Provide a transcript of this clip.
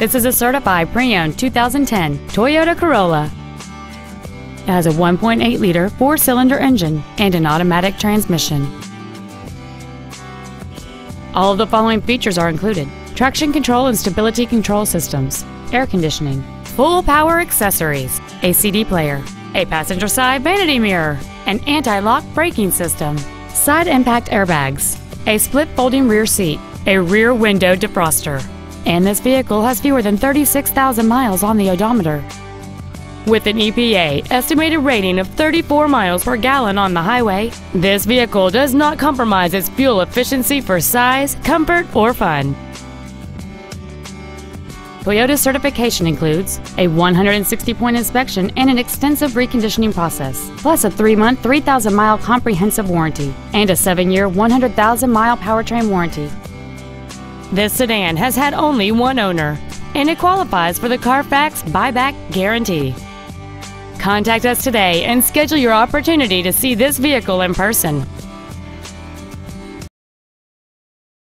This is a certified pre-owned 2010 Toyota Corolla. It has a 1.8-liter four-cylinder engine and an automatic transmission. All of the following features are included. Traction control and stability control systems, air conditioning, full power accessories, a CD player, a passenger side vanity mirror, an anti-lock braking system, side impact airbags, a split folding rear seat, a rear window defroster, and this vehicle has fewer than 36,000 miles on the odometer. With an EPA estimated rating of 34 miles per gallon on the highway, this vehicle does not compromise its fuel efficiency for size, comfort, or fun. Toyota's certification includes a 160-point inspection and an extensive reconditioning process, plus a 3-month, 3,000-mile comprehensive warranty and a 7-year, 100,000-mile powertrain warranty. This sedan has had only one owner, and it qualifies for the Carfax buyback guarantee. Contact us today and schedule your opportunity to see this vehicle in person.